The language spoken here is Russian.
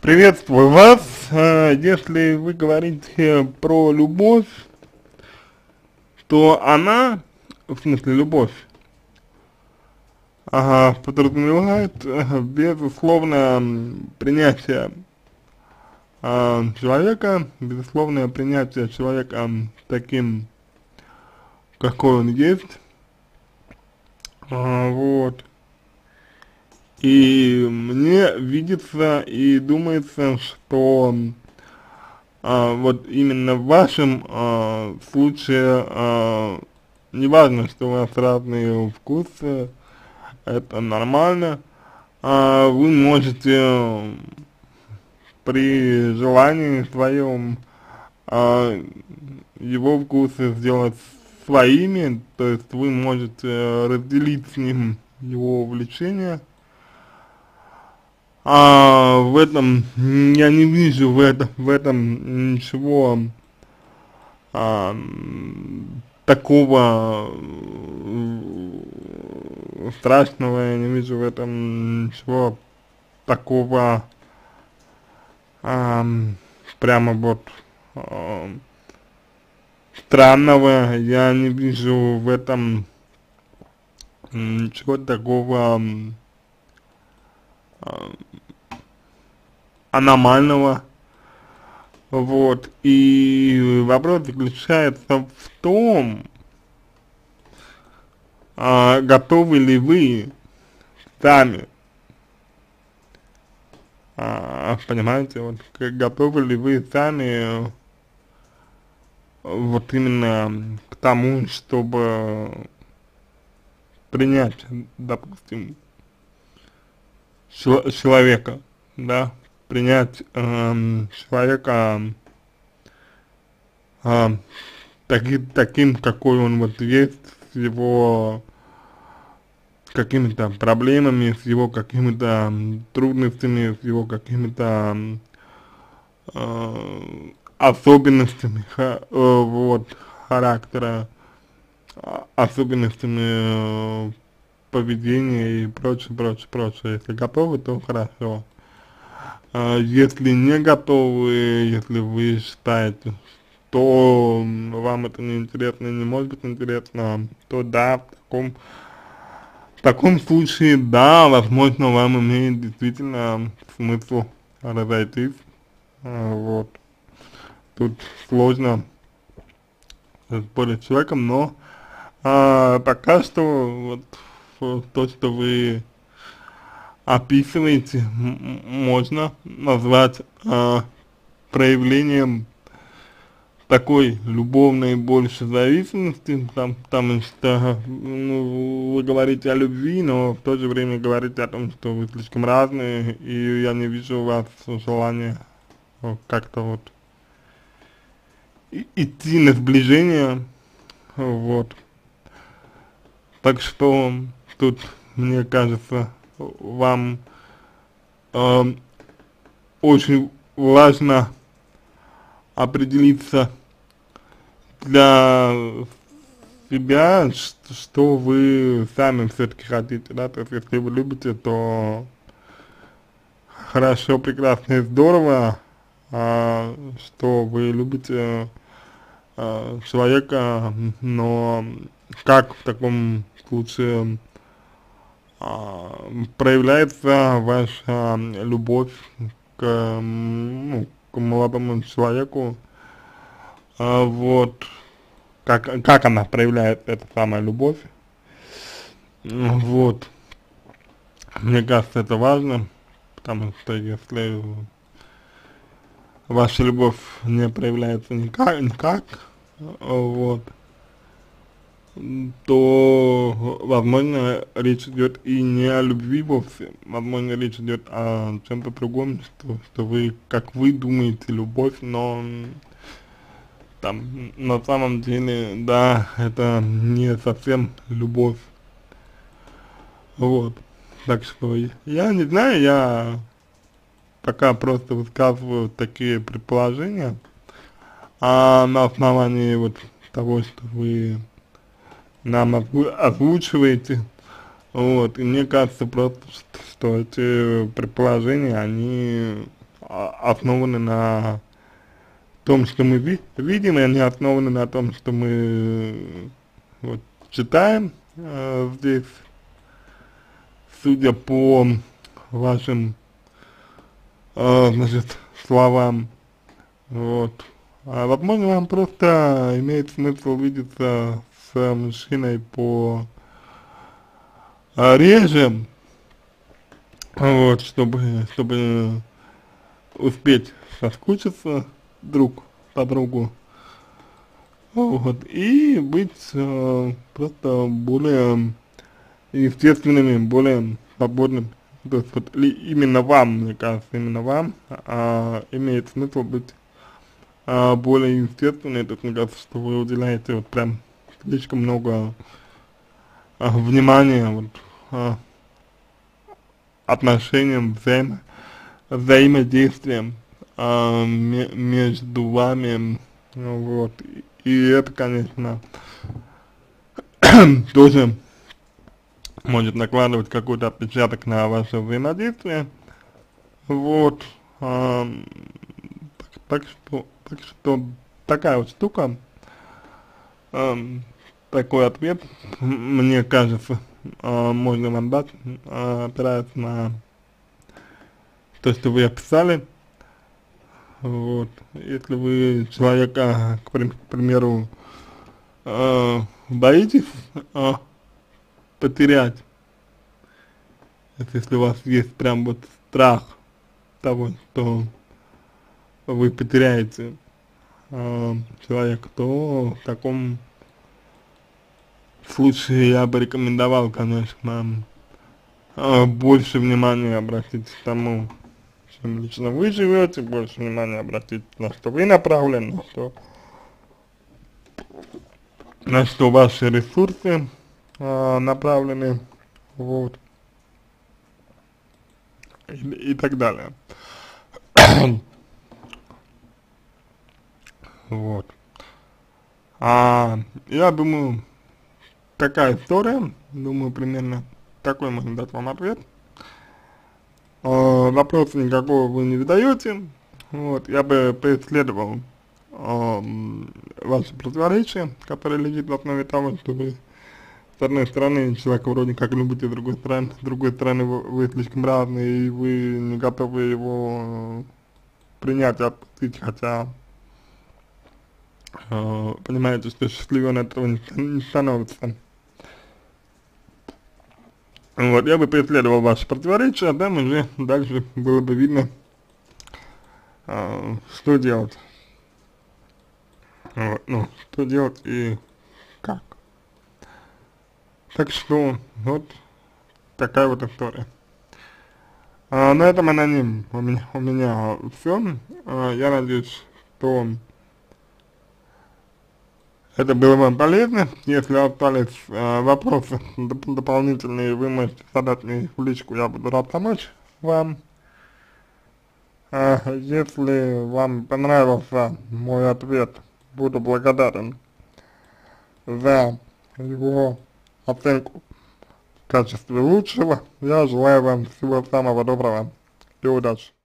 Приветствую вас. Э, если вы говорите про любовь, то она, в смысле любовь, ага, подразумевает безусловное принятие э, человека, безусловное принятие человека таким, какой он есть, а, вот, и мне видится и думается, что а, вот именно в вашем а, случае, а, не важно, что у вас разные вкусы, это нормально, а, вы можете при желании своем а, его вкусы сделать своими, то есть вы можете разделить с ним его увлечения, а, в этом, я не вижу в этом, в этом ничего а, такого э, страшного, я не вижу в этом ничего такого а, прямо вот а, странного, я не вижу в этом ничего такого аномального. Вот, и вопрос заключается в том, а, готовы ли вы сами, а, понимаете, вот, готовы ли вы сами вот именно к тому, чтобы принять, допустим, человека, да, принять э, человека э, таки, таким, какой он вот есть, с его какими-то проблемами, с его какими-то трудностями, с его какими-то э, особенностями ха, э, вот, характера, а, особенностями э, поведения и прочее, прочее, прочее. Если готовы, то хорошо. А если не готовы, если вы считаете, что вам это не интересно, не может быть интересно, то да, в таком, в таком случае, да, возможно, вам имеет действительно смысл разойтись, а, вот. Тут сложно спорить с человеком, но а, пока что вот то, что вы описываете, можно назвать э, проявлением такой любовной больше зависимости, там, там что ну, вы говорите о любви, но в то же время говорите о том, что вы слишком разные, и я не вижу у вас желания как-то вот идти на сближение, вот. Так что тут, мне кажется, вам э, очень важно определиться для себя, что вы сами все-таки хотите, да, то есть если вы любите, то хорошо, прекрасно и здорово, а, что вы любите а, человека, но как в таком случае а, проявляется ваша любовь к, ну, к молодому человеку, а, вот, как, как она проявляет эта самая любовь, вот, мне кажется, это важно, потому что если ваша любовь не проявляется никак, никак вот, то, возможно, речь идет и не о любви вовсе, возможно, речь идет о чем-то другом, что, что вы, как вы думаете, любовь, но там, на самом деле, да, это не совсем любовь, вот, так что я не знаю, я пока просто высказываю такие предположения, а на основании вот того, что вы нам озвучиваете. Вот, и мне кажется просто, что эти предположения, они а, основаны на том, что мы ви видим, и они основаны на том, что мы вот, читаем э, здесь, судя по вашим, э, значит, словам, вот. А возможно, вам просто имеет смысл увидеться с мужчиной по а, реже, вот, чтобы, чтобы успеть соскучиться друг по другу, вот, и быть э, просто более естественными, более свободными. То есть вот именно вам, мне кажется, именно вам а, имеет смысл быть а, более естественной, то есть мне кажется, что вы уделяете вот прям слишком много а, внимания вот а, отношениям, взаимо, взаимодействием а, между вами, вот, и это, конечно, тоже может накладывать какой-то отпечаток на ваше взаимодействие, вот, а, так, так что, так что такая вот штука, такой ответ, мне кажется, а, можно вам дать, а, опирается на то, что вы описали, вот, если вы человека, к примеру, э, боитесь э, потерять, если у вас есть прям вот страх того, что вы потеряете э, человека, то в таком случае я бы рекомендовал, конечно, э, больше внимания обратить к тому, чем лично вы живете, больше внимания обратить на что вы направлены, на что, на что ваши ресурсы э, направлены, вот, и, и так далее. вот. А, я думаю, такая история, думаю, примерно такой можно дать вам ответ. Э, вопроса никакого вы не задаете, вот, я бы преследовал э, ваши противоречия, которые лежит в основе того, что вы с одной стороны человека вроде как любите, с другой стороны, с другой стороны вы, вы слишком разные, и вы не готовы его принять и отпустить, хотя э, понимаете, что счастливее он этого не, не становится. Вот, я бы преследовал ваши противоречия, а там уже дальше было бы видно, э, что делать. Вот, ну, что делать и как. Так что, вот, такая вот история. А, на этом аноним у меня, у меня все. А, я надеюсь, что это было вам полезно. Если остались э, вопросы доп дополнительные, вы можете задать мне в личку, я буду рад помочь вам. Э, если вам понравился мой ответ, буду благодарен за его оценку в качестве лучшего. Я желаю вам всего самого доброго и удачи.